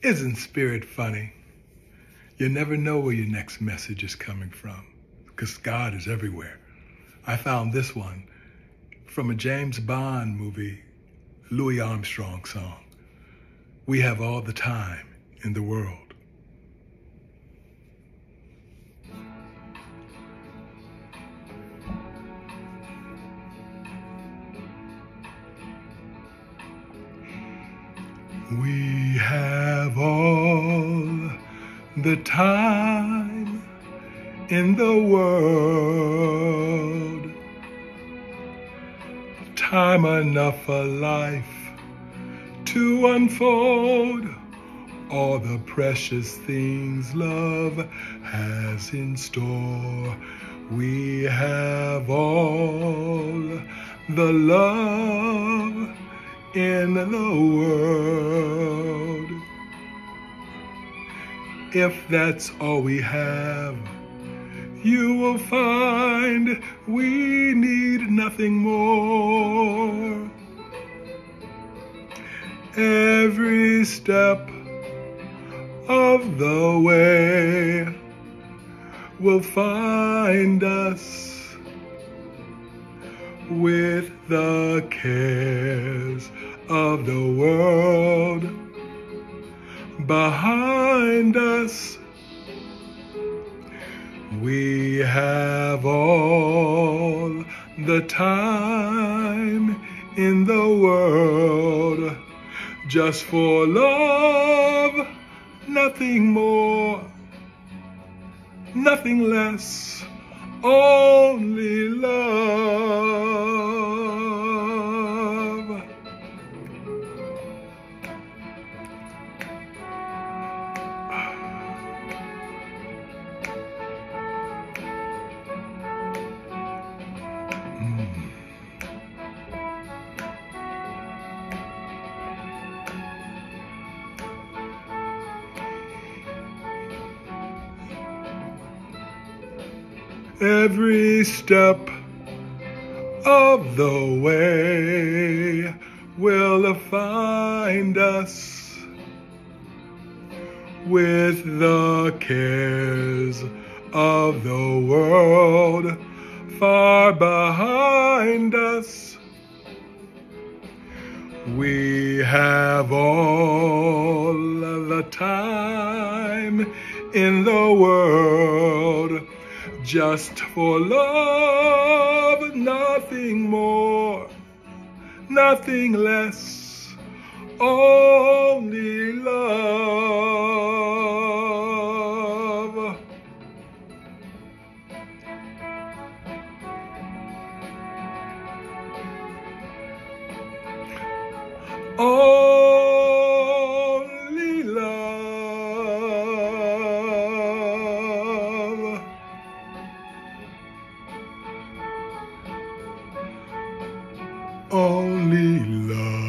Isn't spirit funny? You never know where your next message is coming from because God is everywhere. I found this one from a James Bond movie, Louis Armstrong song. We have all the time in the world. We have all the time in the world. Time enough for life to unfold all the precious things love has in store. We have all the love in the world. If that's all we have, you will find we need nothing more. Every step of the way will find us with the cares of the world behind us. We have all the time in the world just for love, nothing more, nothing less, only love. Every step of the way will find us with the cares of the world far behind us. We have all the time in the world just for love, nothing more, nothing less, only love. Only Only love.